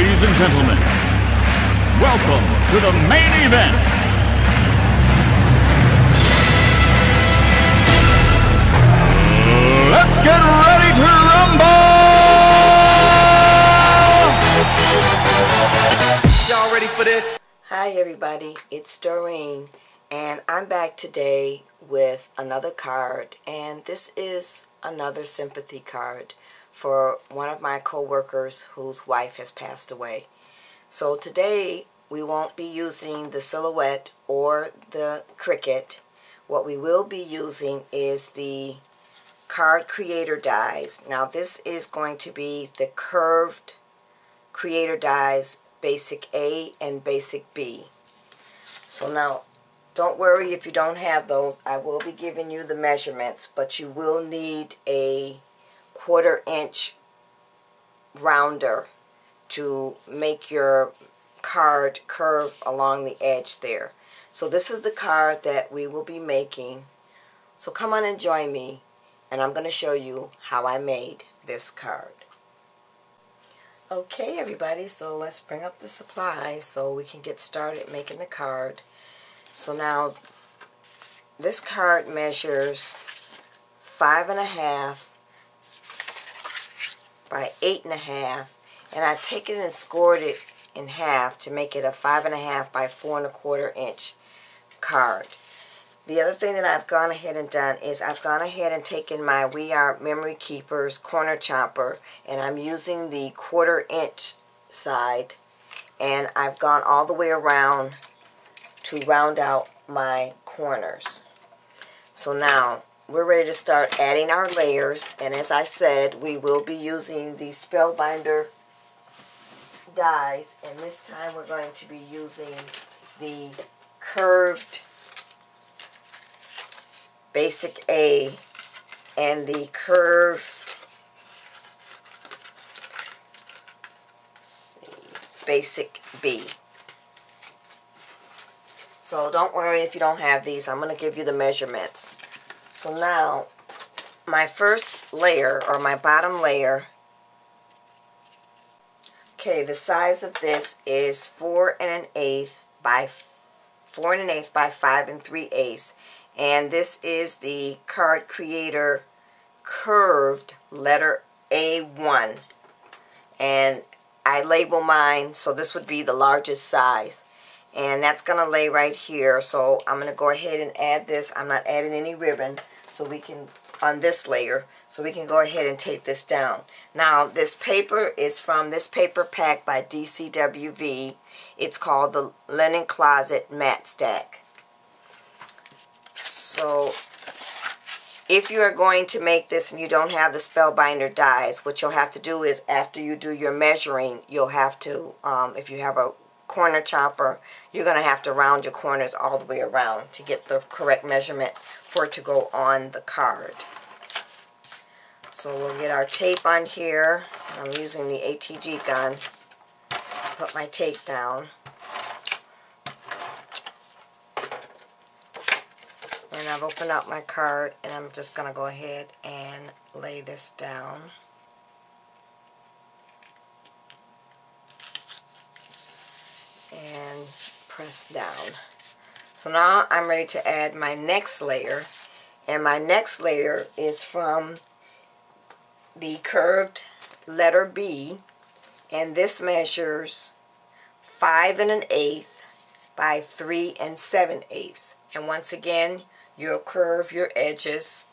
Ladies and gentlemen, welcome to the main event. Let's get ready to rumble! Y'all ready for this? Hi everybody, it's Doreen and I'm back today with another card and this is another sympathy card for one of my co-workers whose wife has passed away. So today we won't be using the silhouette or the Cricut. What we will be using is the card creator dies. Now this is going to be the curved creator dies basic A and basic B. So now don't worry if you don't have those. I will be giving you the measurements, but you will need a quarter inch rounder to make your card curve along the edge there. So this is the card that we will be making. So come on and join me and I'm going to show you how I made this card. Okay everybody, so let's bring up the supplies so we can get started making the card. So now this card measures five and a half by eight and a half and I take it and scored it in half to make it a five and a half by four and a quarter inch card. The other thing that I've gone ahead and done is I've gone ahead and taken my We Are Memory Keepers corner chopper and I'm using the quarter inch side and I've gone all the way around to round out my corners. So now we're ready to start adding our layers and as I said we will be using the Spellbinder dies and this time we're going to be using the curved basic A and the curved basic B. So don't worry if you don't have these. I'm going to give you the measurements. So now, my first layer, or my bottom layer, okay, the size of this is 4 and an eighth by 4 and an eighth by 5 and 3 eighths. And this is the Card Creator Curved letter A1. And I label mine, so this would be the largest size and that's going to lay right here. So I'm going to go ahead and add this. I'm not adding any ribbon so we can on this layer so we can go ahead and tape this down. Now this paper is from this paper pack by DCWV it's called the linen closet mat stack. So if you are going to make this and you don't have the spellbinder dies what you'll have to do is after you do your measuring you'll have to um, if you have a corner chopper, you're going to have to round your corners all the way around to get the correct measurement for it to go on the card. So we'll get our tape on here. I'm using the ATG gun. Put my tape down. And I've opened up my card and I'm just going to go ahead and lay this down. And press down. So now I'm ready to add my next layer and my next layer is from the curved letter B and this measures 5 and an eighth by 3 and 7 eighths. And once again you'll curve your edges.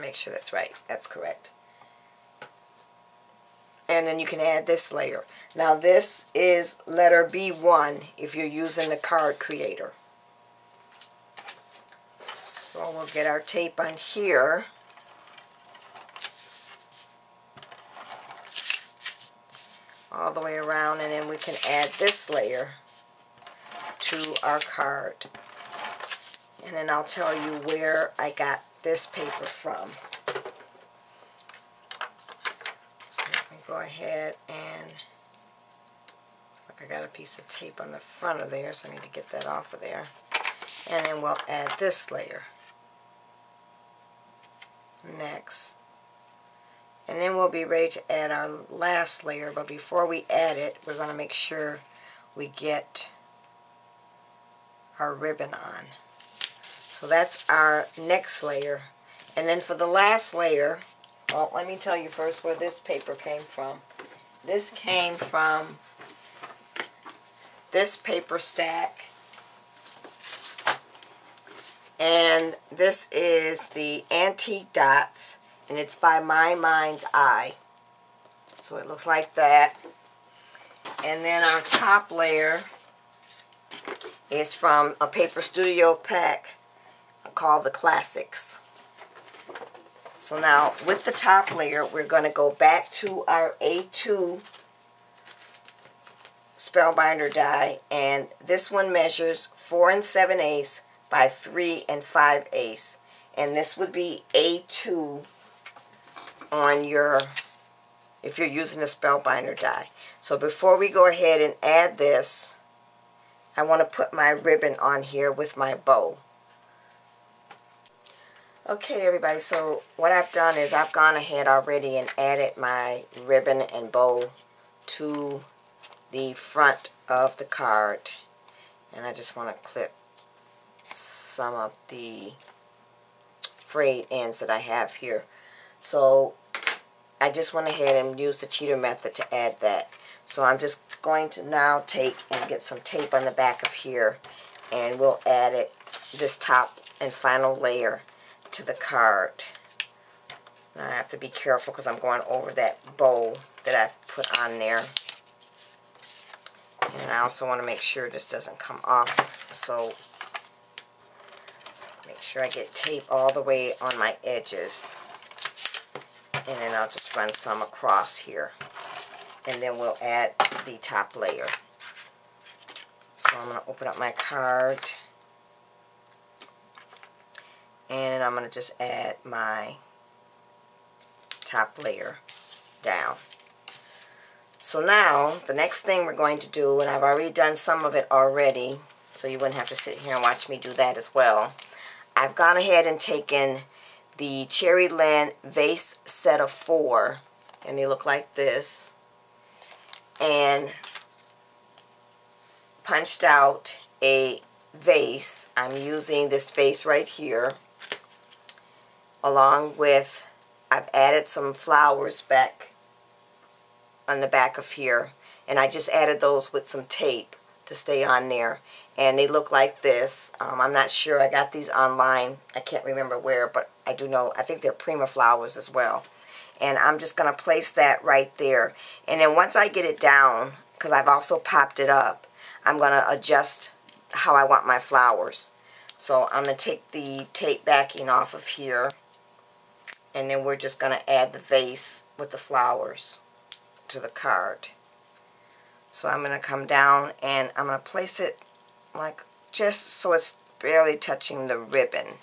Make sure that's right. That's correct and then you can add this layer. Now this is letter B1 if you're using the card creator. So we'll get our tape on here. All the way around and then we can add this layer to our card. And then I'll tell you where I got this paper from. Go ahead and I got a piece of tape on the front of there so I need to get that off of there and then we'll add this layer next And then we'll be ready to add our last layer, but before we add it, we're going to make sure we get our ribbon on. So that's our next layer. And then for the last layer, well, let me tell you first where this paper came from. This came from this paper stack. And this is the Antique Dots, and it's by My Mind's Eye. So it looks like that. And then our top layer is from a Paper Studio pack called the Classics. So now with the top layer, we're going to go back to our A2 Spellbinder die. And this one measures 4 and 7 eighths by 3 and 5 eighths. And this would be A2 on your, if you're using a Spellbinder die. So before we go ahead and add this, I want to put my ribbon on here with my bow. Okay everybody, so what I've done is I've gone ahead already and added my ribbon and bow to the front of the card. And I just want to clip some of the frayed ends that I have here. So I just went ahead and used the cheater method to add that. So I'm just going to now take and get some tape on the back of here and we'll add it this top and final layer to the card. Now I have to be careful because I'm going over that bow that I've put on there. And I also want to make sure this doesn't come off. So make sure I get tape all the way on my edges. And then I'll just run some across here. And then we'll add the top layer. So I'm going to open up my card and I'm going to just add my top layer down. So now, the next thing we're going to do, and I've already done some of it already, so you wouldn't have to sit here and watch me do that as well. I've gone ahead and taken the Cheery Lynn Vase Set of Four, and they look like this, and punched out a vase. I'm using this vase right here along with I've added some flowers back on the back of here and I just added those with some tape to stay on there. And they look like this. Um, I'm not sure. I got these online. I can't remember where but I do know I think they're Prima flowers as well. And I'm just gonna place that right there. And then once I get it down because I've also popped it up I'm gonna adjust how I want my flowers. So I'm gonna take the tape backing off of here and then we're just going to add the vase with the flowers to the card. So I'm going to come down and I'm going to place it like just so it's barely touching the ribbon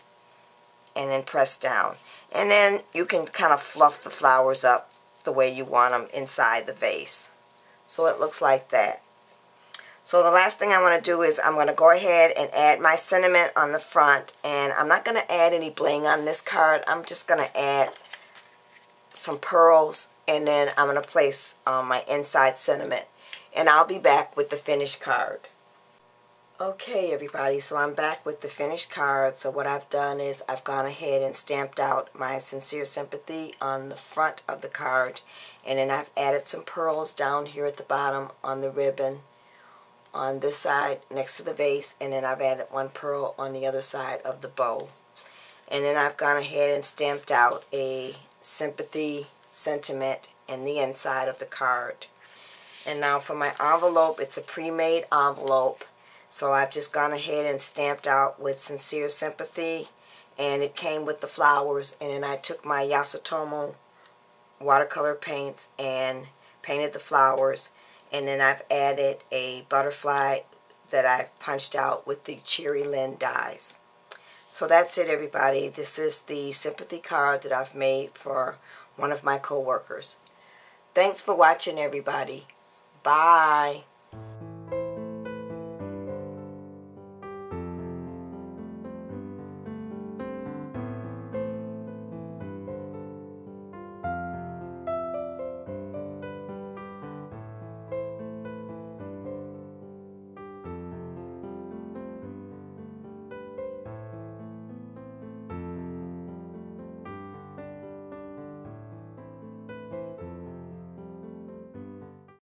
and then press down. And then you can kind of fluff the flowers up the way you want them inside the vase. So it looks like that. So the last thing I want to do is I'm going to go ahead and add my sentiment on the front. And I'm not going to add any bling on this card. I'm just going to add some pearls. And then I'm going to place um, my inside sentiment. And I'll be back with the finished card. Okay everybody, so I'm back with the finished card. So what I've done is I've gone ahead and stamped out my sincere sympathy on the front of the card. And then I've added some pearls down here at the bottom on the ribbon on this side next to the vase and then I've added one pearl on the other side of the bow. And then I've gone ahead and stamped out a sympathy sentiment in the inside of the card. And now for my envelope, it's a pre-made envelope. So I've just gone ahead and stamped out with sincere sympathy and it came with the flowers and then I took my Yasutomo watercolor paints and painted the flowers and then I've added a butterfly that I've punched out with the Cheery Lynn dies. So that's it everybody. This is the sympathy card that I've made for one of my co-workers. Thanks for watching everybody. Bye.